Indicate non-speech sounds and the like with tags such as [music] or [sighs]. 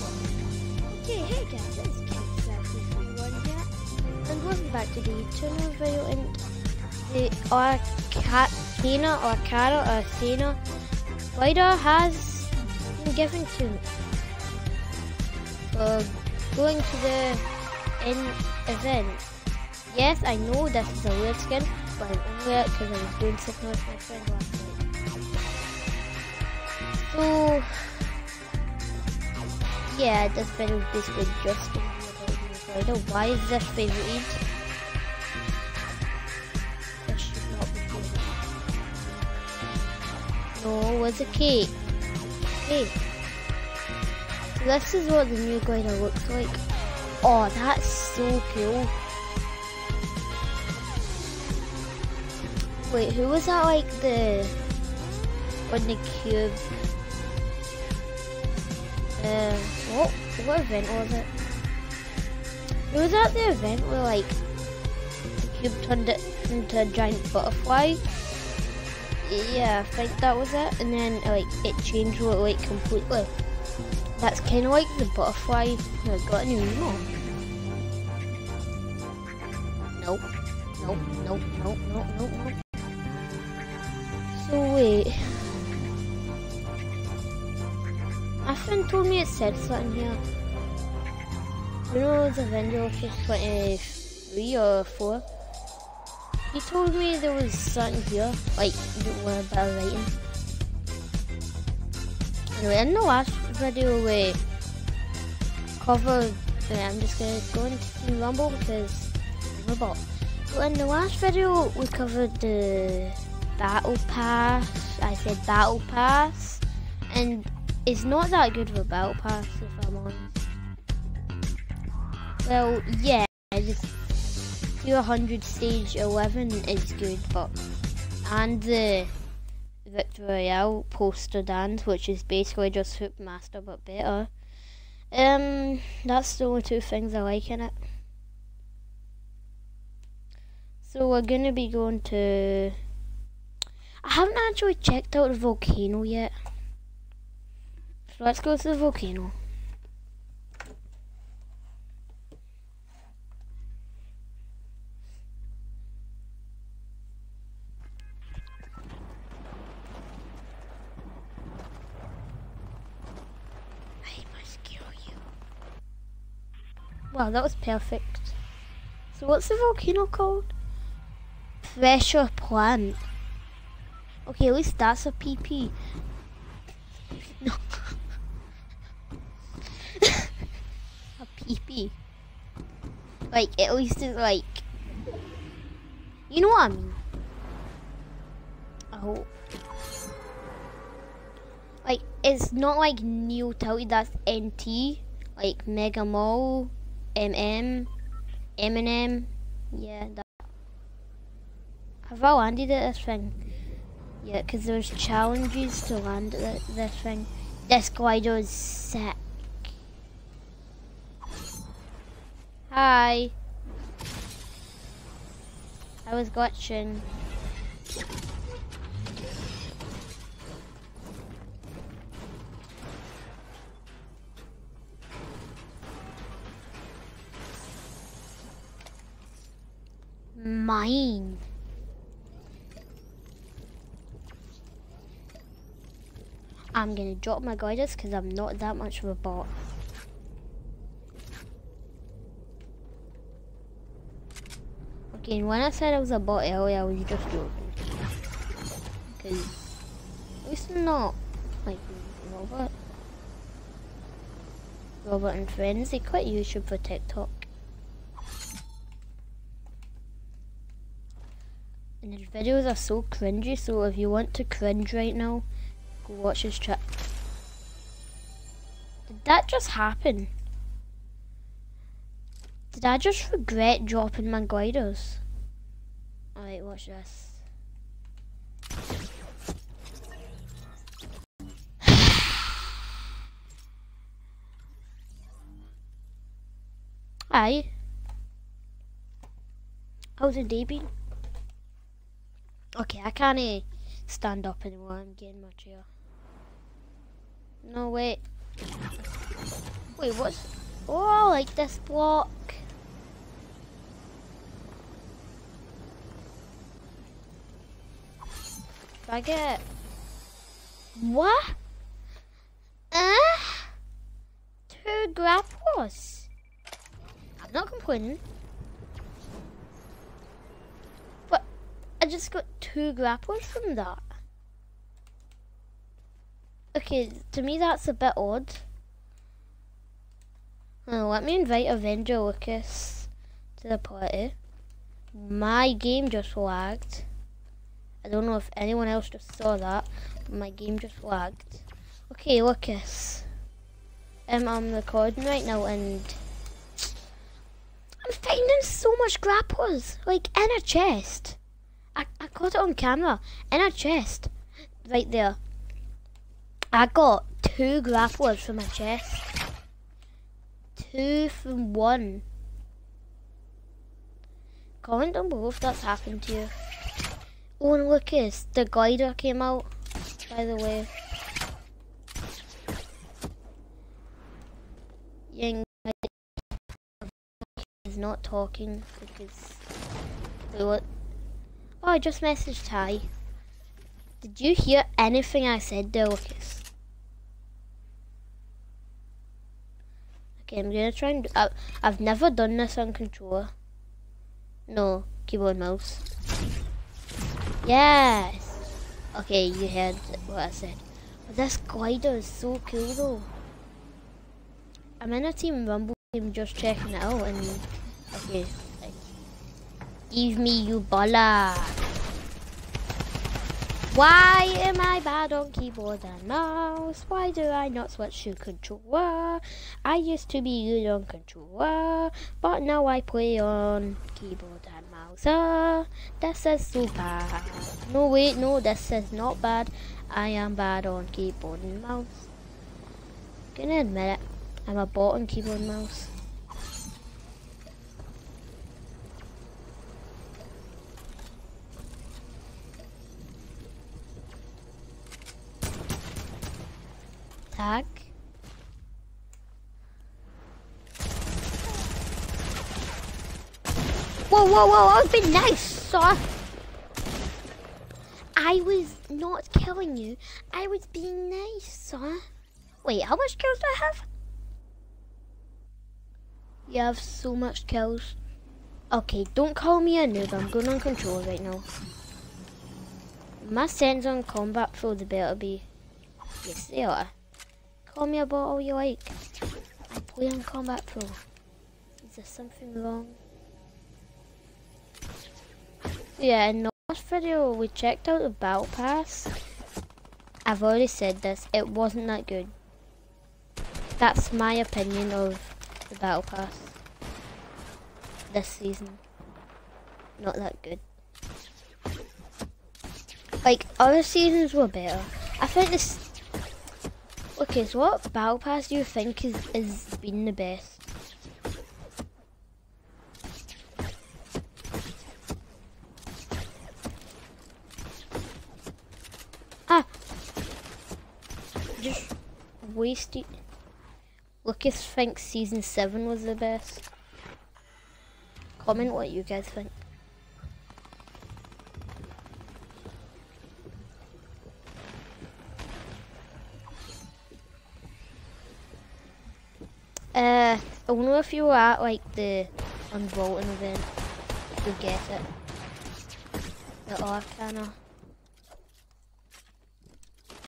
Okay, hey guys, it's Kid Selfie one here. And welcome back to the channel video and the Arcana or Cara or Athena spider has been given to me. For going to the event. Yes, I know this is a weird skin, but I'm only it because I was doing something with my friend last night. So yeah, this video is basically just be Why is be favourite. No, it's a cake. Okay. So this is what the new glider looks like. Oh, that's so cool. Wait, who was that like the on the cube? Uh, what what event was it? It was at the event where like the cube turned it into a giant butterfly. Yeah, I think that was it. And then like it changed it like completely. That's kind of like the butterfly that got a new emo. Nope. Nope. Nope. Nope. Nope. Nope. Nope. So wait. Friend told me it said something here. You know the video is 23 or 4? He told me there was something here, like a bit of writing. Anyway, in the last video we covered, yeah, I'm just gonna go into Rumble because I'm a bot. In the last video we covered the Battle Pass, I said Battle Pass, and it's not that good of a battle pass if I'm honest. Well, yeah, just 200 stage 11 is good, but and the Victory Royale poster dance, which is basically just Hoop Master but better. Um, that's the only two things I like in it. So we're gonna be going to. I haven't actually checked out the volcano yet. Let's go to the volcano. I must kill you. Wow, that was perfect. So what's the volcano called? Pressure plant. Okay, at least that's a PP. [laughs] No. PP. Like, at least it's like... You know what I mean? Oh. Like, it's not like Neo Tilted, that's NT. Like, Mega Mall, MM, Eminem. Yeah, that. Have I landed at this thing? Yeah, because there's challenges to land at this thing. This glider is sick. Hi. I was glitching. Mine. I'm gonna drop my gliders because I'm not that much of a bot. Okay, when I said I was a bot I was just joking. Because it's not like Robert. Robert and friends, they quit YouTube for TikTok. And his videos are so cringy, so if you want to cringe right now, go watch his chat. Did that just happen? Did I just regret dropping my gliders? Alright, watch this. [sighs] Hi. How's day been? Okay, I can't uh, stand up anymore. I'm getting my chair. No, wait. Wait, what's... Oh, like this block. I get... What? Uh? Two grapples. I'm not complaining. But I just got two grapples from that. Okay, to me that's a bit odd. Let me invite Avenger Lucas to the party. My game just lagged. I don't know if anyone else just saw that, my game just lagged. Okay, Lucas. Um, I'm recording right now and I'm finding so much grapplers, like in a chest. I, I caught it on camera, in a chest, right there. I got two grapplers from my chest two from one. Comment down below if that's happened to you. Oh, and Lucas, the glider came out, by the way. Yang is not talking because? Oh, I just messaged Ty. Did you hear anything I said there, Lucas? Okay, I'm gonna try and. I, I've never done this on controller. No, keyboard mouse. Yes! Okay, you heard what I said. But this glider is so cool though. I'm in a Team Rumble team just checking it out and. Okay. Give me you baller. Why am I bad on keyboard and mouse? Why do I not switch to controller? I used to be good on controller, but now I play on keyboard and this is so bad. No, wait, no, this is not bad. I am bad on keyboard and mouse. Gonna admit it, I'm a bot on keyboard and mouse. attack. Whoa, whoa, whoa, I was being nice, sir. I was not killing you. I was being nice, sir. Wait, how much kills do I have? You have so much kills. Okay, don't call me a noob. I'm going on control right now. My settings on combat for the better be. Yes, they are. Call me about all you like. I play on Combat Pro. Is there something wrong? Yeah, in the last video we checked out the Battle Pass. I've already said this, it wasn't that good. That's my opinion of the Battle Pass. This season. Not that good. Like, other seasons were better. I think this Okay, so what battle pass do you think is is been the best? Just wasted. Lucas thinks season seven was the best. Comment what you guys think. Uh, I wonder if you were at like the unvaulting event, you'll get it. The Arcana.